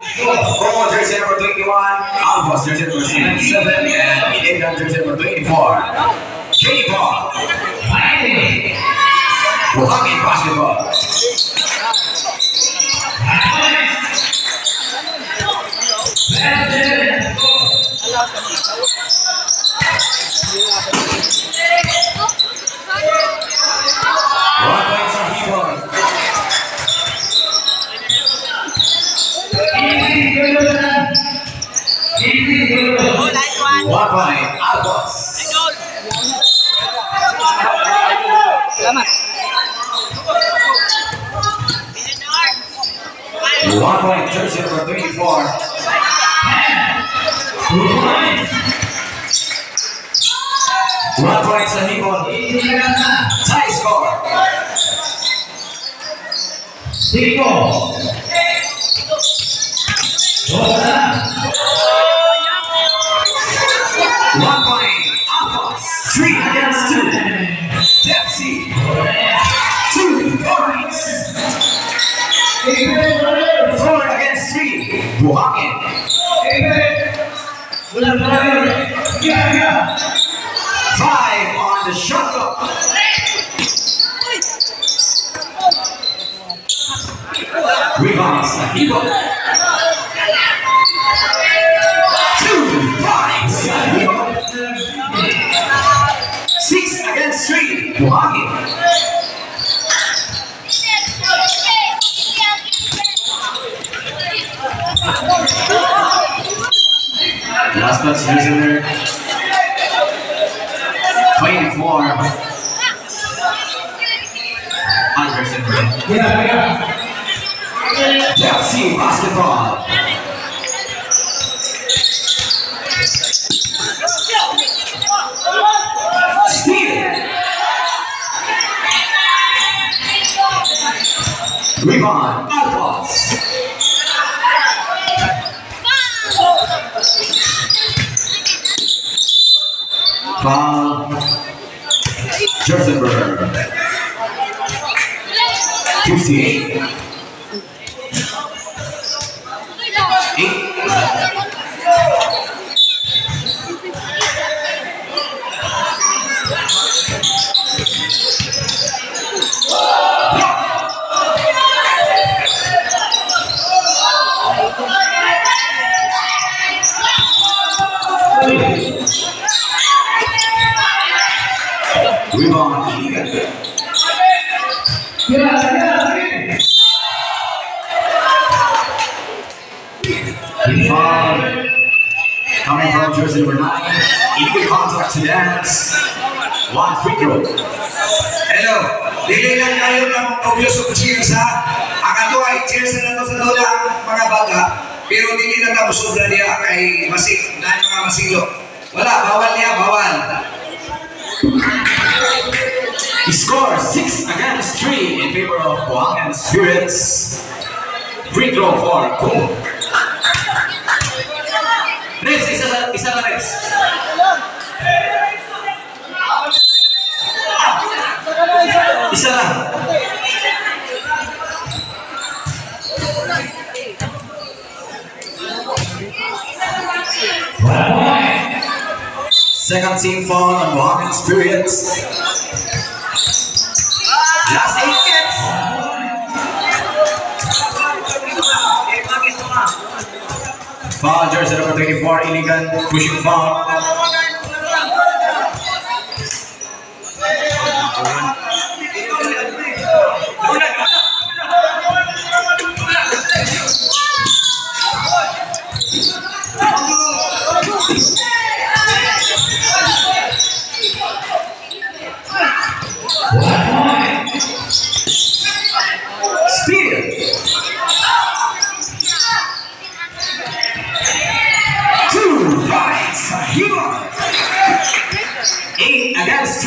Como jersey number 21, Albos jersey number 77, and Iligan jersey number 24. K-ball. Buhangin basketball. One point sa Hibon. One. One point, jersey number 34. One point sa Hibon. Tie score. One point, Albos. Three against two. Dempsey. Two points. Four against three. Buhangin. Five on the shot clock. Rebound sa Last touch listener. 24. Anderson. Chelsea basketball. Dili na na niya kay masik, na mga masilo. Wala, bawal niya, bawal. He scores six against three in favor of Buangan Spirits. Free throw for Kung. Rex, isa na, isa na Rex. Isa lang. Second team foul on Buhangin Spirits. Last eight minutes. Foul jersey number 24, illegal pushing foul. Steal. Two points. Hero. Eight against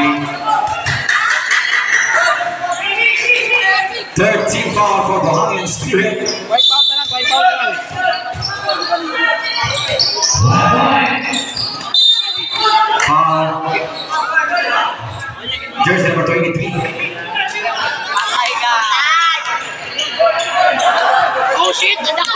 须知道。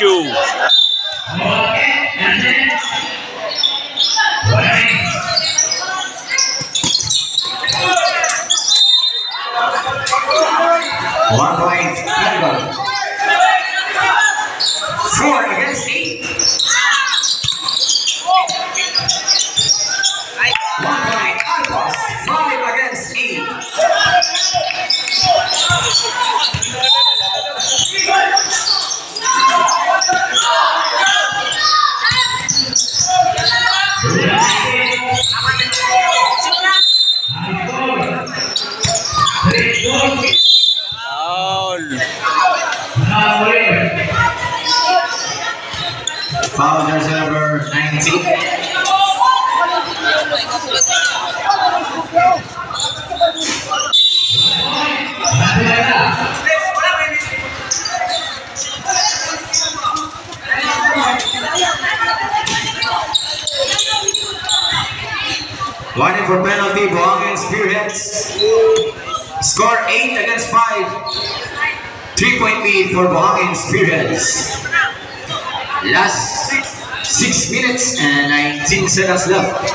you. score 8 against 5. Three-point lead for Buhangin Spearheads. Last 6 minutes and 19 seconds left.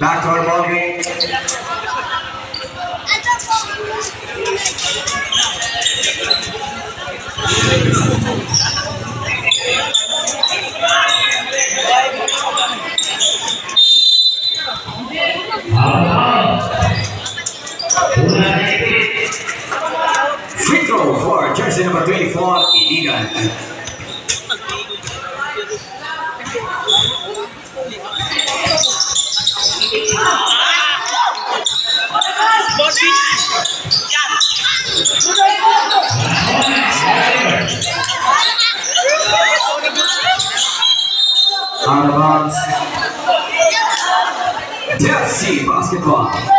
Back to our ballgame. 과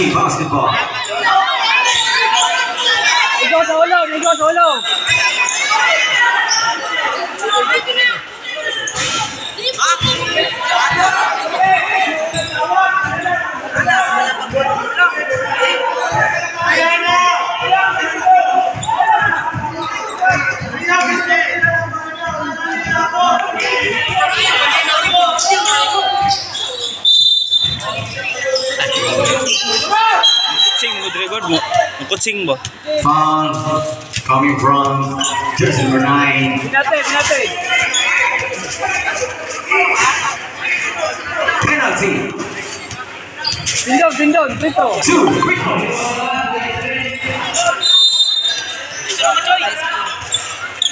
Brasil, basketball. Kutsing mo, Drigod mo. Kutsing mo. Foul coming from jersey number 9. Pinate, pinate. Penalty. Sindon, sindon, dito. Two quick points.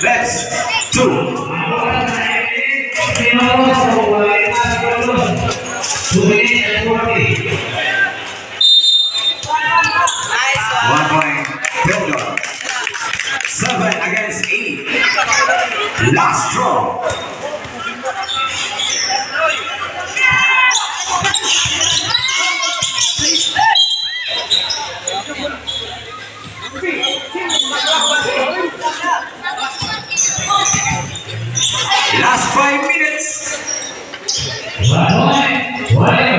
That's two. One point. Hilda. Seven against eight. Last draw. Last five minutes. Pasa,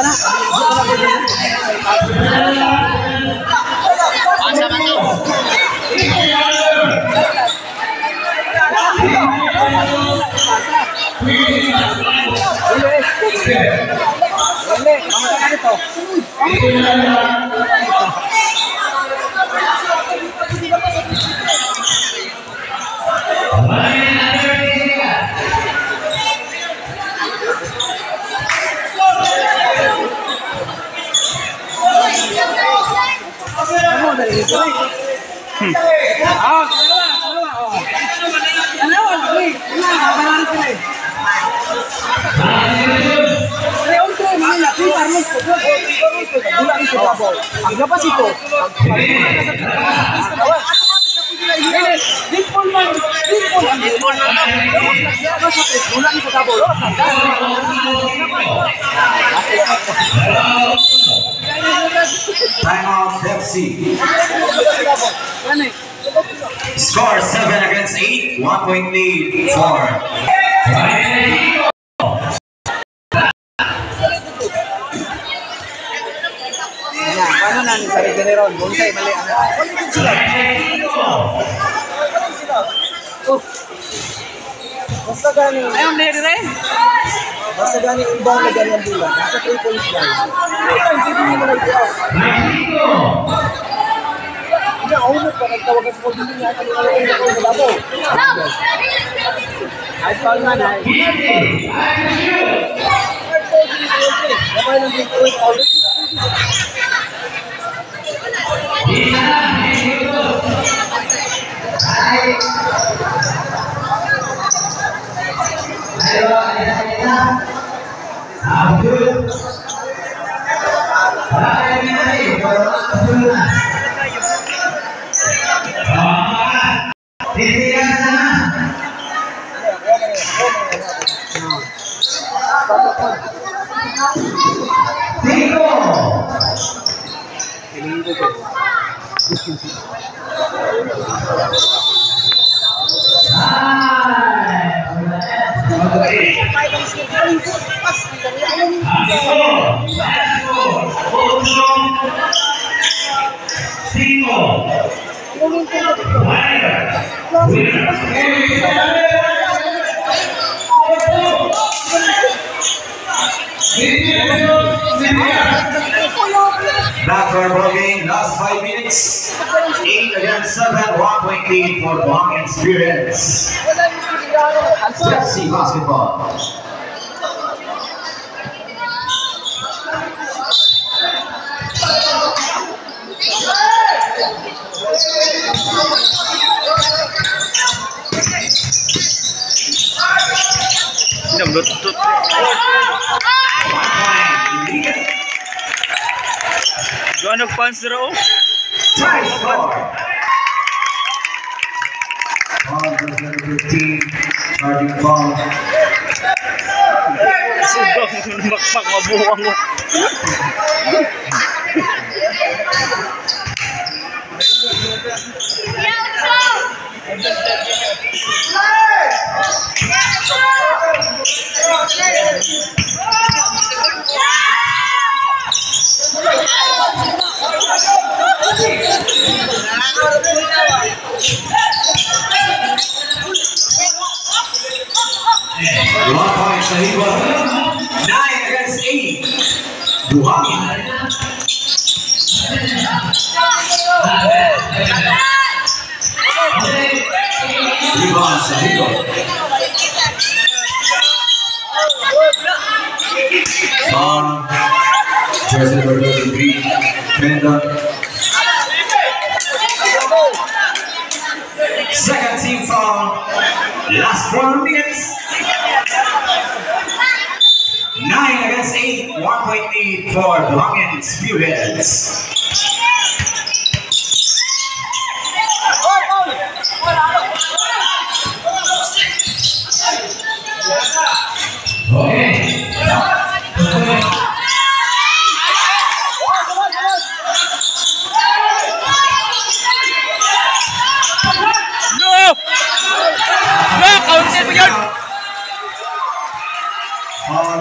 Ini, ini, Man, dimple man. Wala ito, babo. Time out Pepsi. Yan eh. Score seven against eight. One point lead for kanan sa Regeneron. Bonsai, mali. Ano? Ano yung sila? Ano. Basta gani. Ayun, may dire. Basta gani iba na gani ang dila. Basta 3 points lang. Ay, sige mo na ito. Hindi, ako na pa. Nagtawagan sa kundi niya. Ano na lang ako sa labo. Ay, call man. Ay, call man. Ay, call man. Abdul, I am your Abdul. Our ball game. Last five minutes. Eight against seven. One point lead for Buhangin Spirits. Pepsi basketball. Hindi, bluetooth. One point lead. Doon nag-pants na oh. Tie score. Foul versus number 15. Charging foul. Subang makpak mabuwang mo. One point sa Hibon. Nine against eight. Buhangin. Rebound sa Hibon. Benda.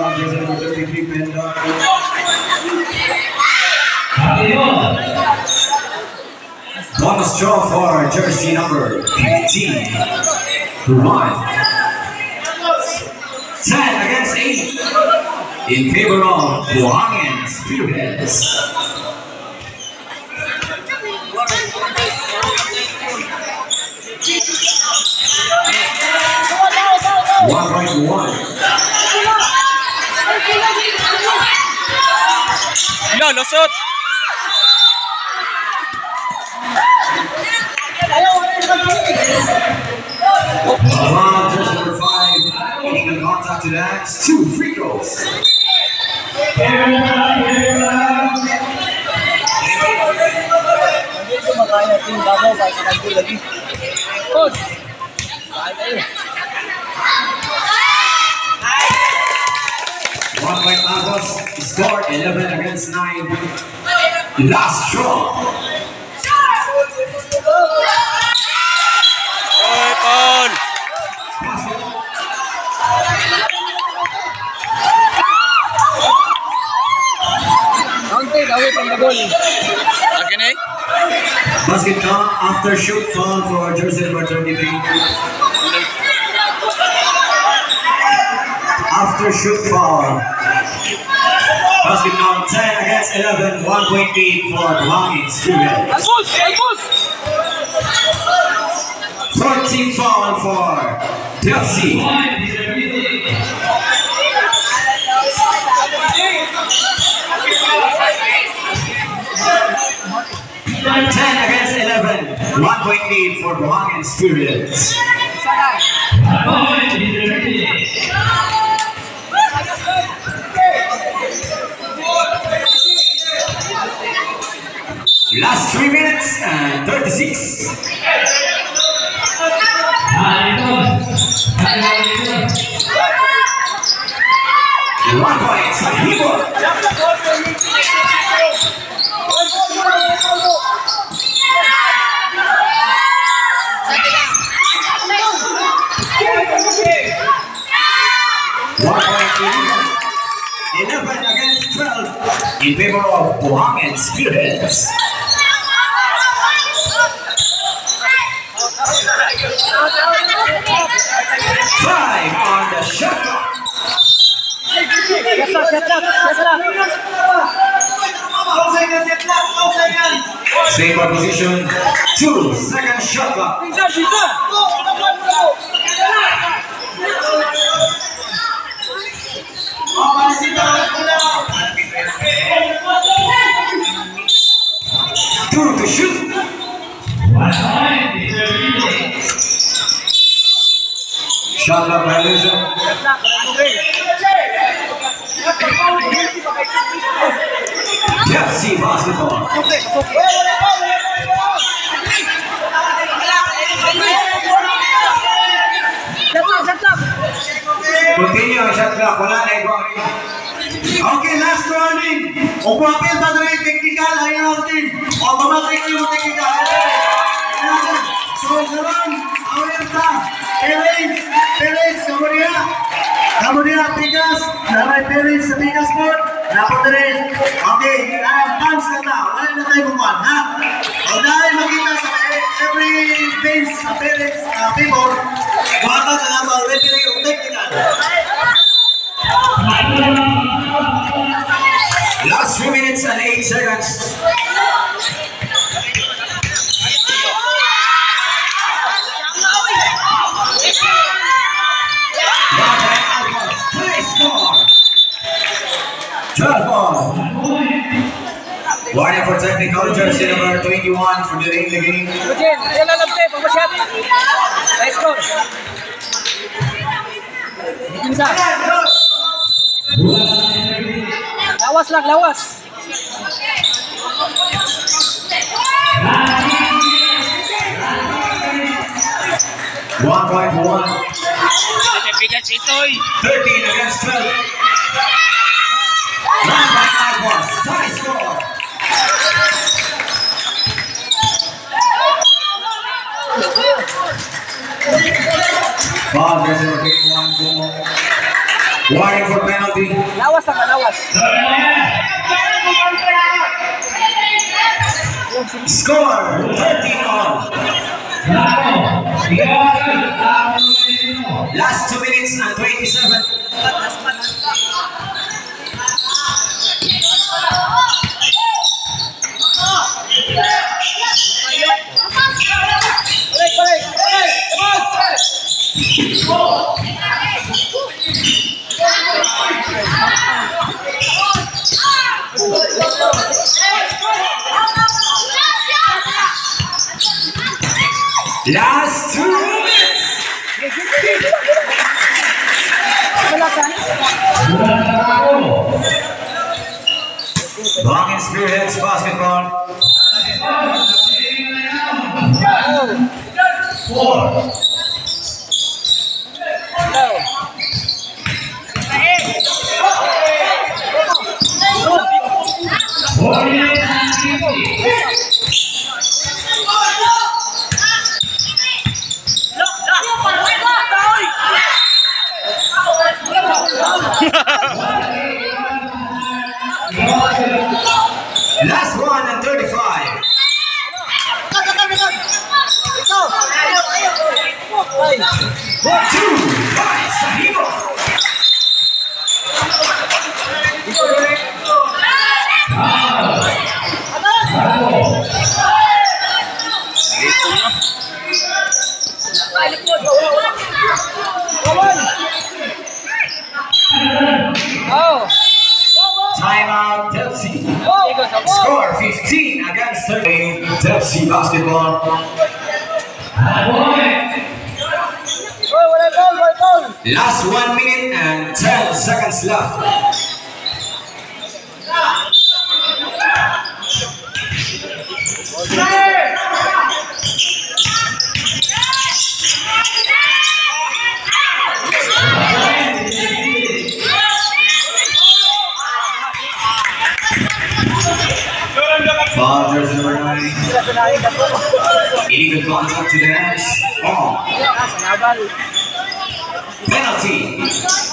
Foul on jersey number 33. Benda. For jersey number 15. One. 10 against 8 in favor of Buhangin Spearheads. One point one. Yo, lusot! Around jersey number five, the contact to that. Two free. Hindi Bakit kayo? One point Agos. Score 11 against 9. Last draw. Oy, Paul! Counted away from the goal. Again eh? Basket count after shoot foul for jersey number 33. After shoot foul. Basket count 10 against 11. One point lead for Buhangin Spearheads. Albus! Albus! 14 foul for Pepsi. Ten against eleven. One point lead for Buhangin Spearheads. 36. One point. One point to 11 against 12 in favor of Mohammed Students. Five on the shot clock. Set up, set up. Same position. Two second shot clock. Two to shoot. Violation. Pepsi basketball. Set up, set up. Continue ang shot clock. Wala na ikaw. Okay, last warning. Kung papel pa rin technical, ayaw natin. Automatic yung technical. So, Perez, Perez, Samuria. Samuria, Tigas. Naray Perez sa Tigas Sport. Dapat rin. Okay, uh, fans na ta. Wala na tayo kumuhan, ha? O dahil makita sa every base, appearance, uh, people, Baka ka na ba, referee yung technical. Last 3 minutes and 8 seconds. Twelve ball. Warning for technical jersey number 21 for delaying the game. Eugene, yan na lang tayo, pamasyat. Nice score. Lawas lang, lawas. One point one. Bigat si Toy. 13 against 12. One. Tie score. One for penalty. Lawas lang, lawas. Score 13 all. Last two minutes Last two minutes. Wala ka. Long Spearheads basketball. Go. Last one and 35. Two by Sahibo. Oh. Timeout Tepsi. Oh. Score 15 against 13. Tepsi basketball. Last one minute and 10 seconds left. Foul Illegal contact to the hands. Nabal. Penalty.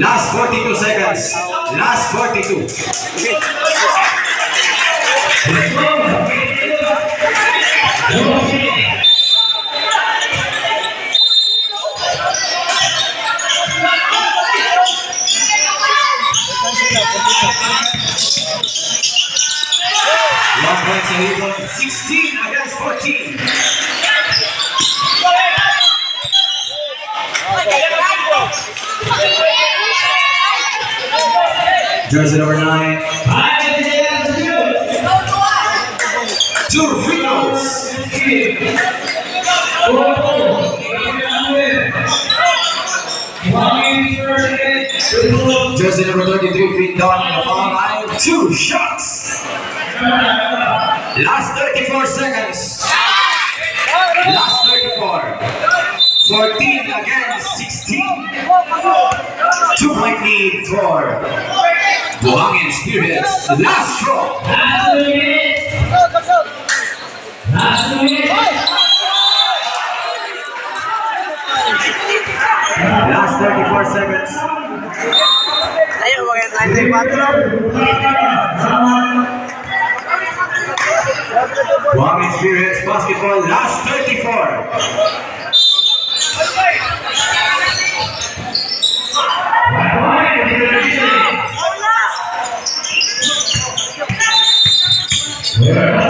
Last 42 seconds. Last 42. sa Jersey number 9. Two free throws. Jersey number 33, Green Dawn in the foul line. Two shots. Last 34 seconds. Last 34. 14 against 16. Two point lead for Buhangin Spirits. Last draw. Last 34 seconds. Ayo, mga 94 lang. Buhangin Spirits basketball. Last 34. One